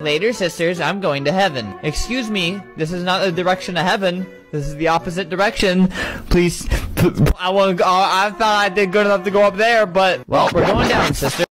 Later, sisters, I'm going to heaven. Excuse me, this is not the direction of heaven. This is the opposite direction. Please, I want to go. I thought I did good enough to go up there, but, well, we're going down, sister.